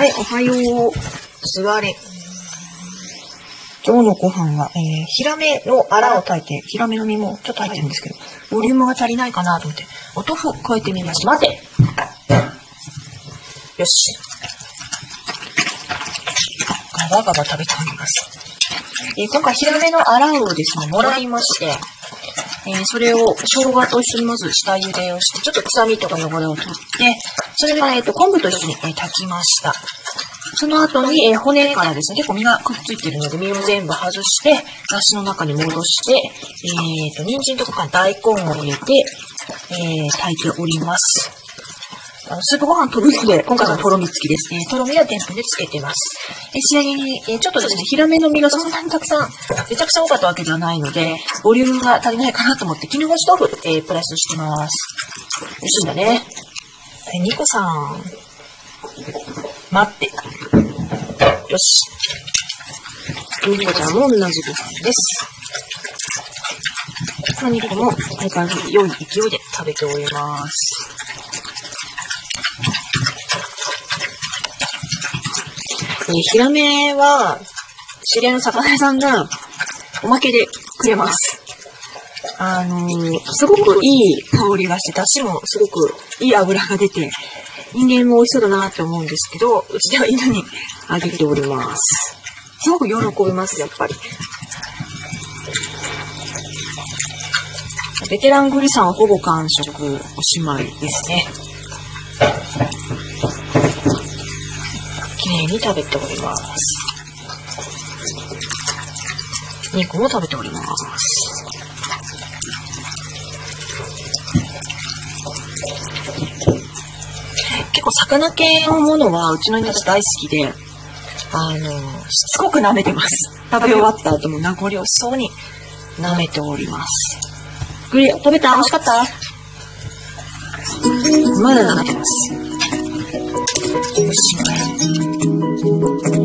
はい、おはよう。座れ。今日のご飯は、えー、ヒラメのアラを炊いて、ヒラメの身もちょっと入ってるんですけど、ボリュームが足りないかなと思って、お豆腐加えてみました。待てよし。ガバガバ食べております。えー今回ヒラメのアラをですね、もらいまして、えーそれを生姜と一緒にまず下茹でをして、ちょっと臭みとか汚れを取って、それから、えっ、と、昆布と一緒に、え炊きました。その後に、え骨からですね、結構身がくっついてるので、身を全部外して、だしの中に戻して、えっ、と、人参とか大根を入れて、えー炊いております。あのスープご飯飛ぶので、今回はとろみ付きですね。とろみはでんぷでつけてます。え仕上げに、えちょっとですね、ヒラメの身がそんなにたくさん、めちゃくちゃ多かったわけではないので、ボリュームが足りないかなと思って、絹ごし豆腐、えープラスしてます。美味しいんだね。え、ニコさん。待って。よし。ニコちゃんも同じご飯です。このニコも相変わらず良い勢いで食べております。えヒラメは、知り合いの魚屋さんが、おまけでくれます。あのーすごくいい香りがして、出汁もすごくいい油が出て、人間も美味しそうだなって思うんですけど、うちでは犬にあげております。すごく喜びます、やっぱり。ベテラングリさんはほぼ完食おしまいですね。綺麗に食べております。肉も食べております。構魚系のものはうちの犬たち大好きで、あの、しつこく舐めてます。食べ終わった後も名残惜しそうに舐めております。グリ、食べた？美味しかった？まだ舐めてます。おしまい。